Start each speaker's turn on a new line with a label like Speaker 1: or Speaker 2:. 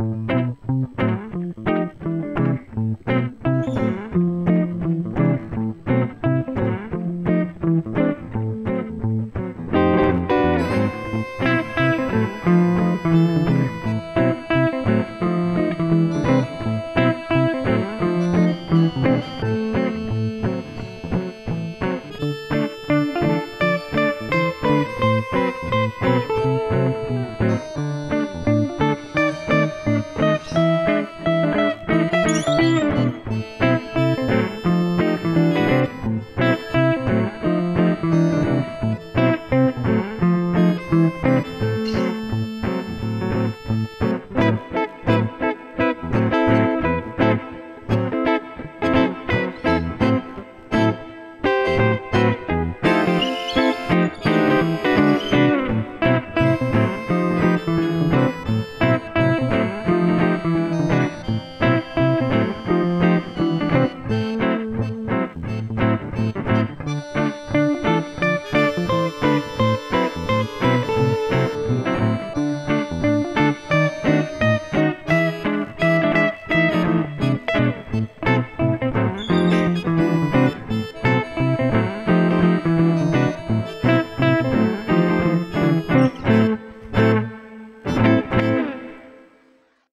Speaker 1: Bye.